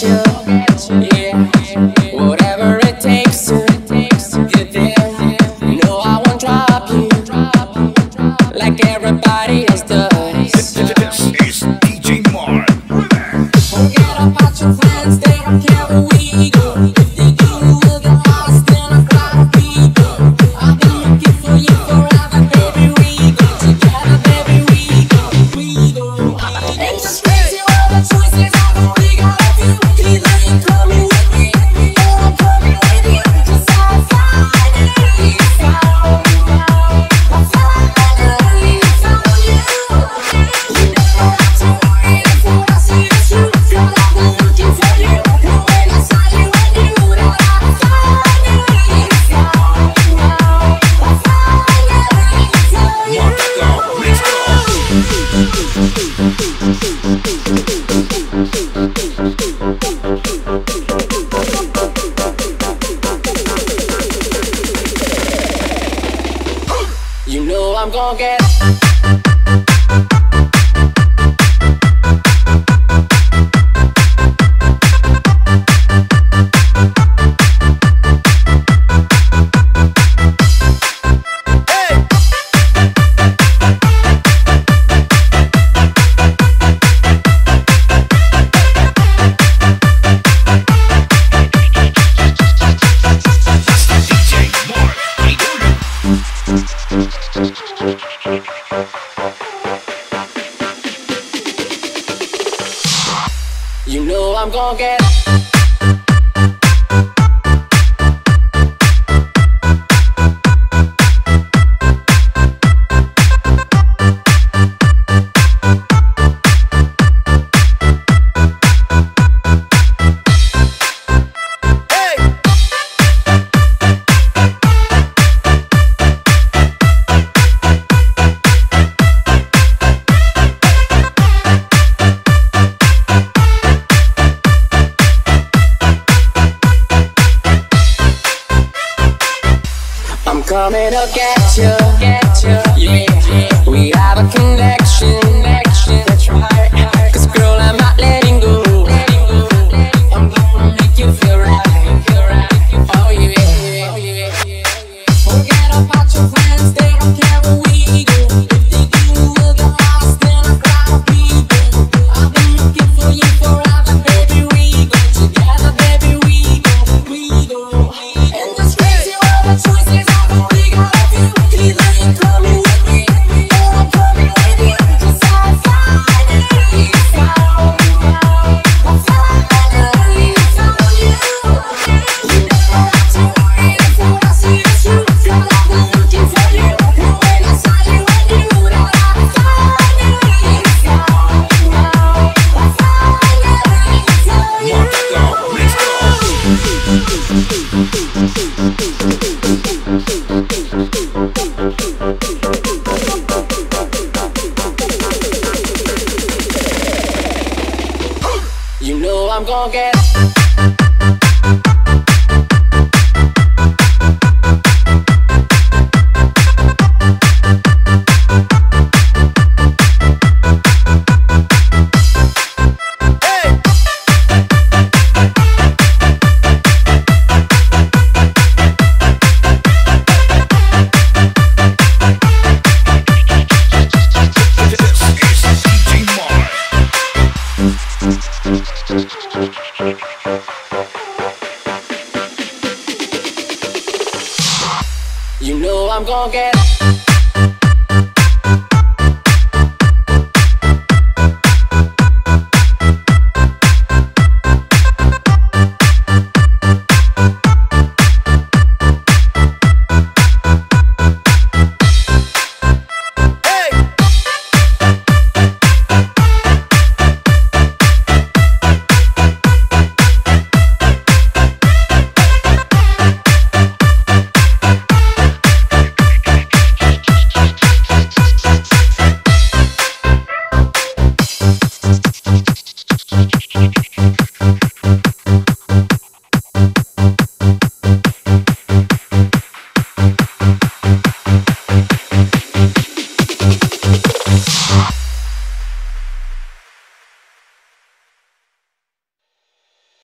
就。I'm gonna get You know I'm gonna get. coming to get you. Yeah. We have a connection, connection. Cause girl, I'm not letting go. I'm gonna make you feel right. Oh yeah. Your. You know I'm gonna get You know I'm gonna get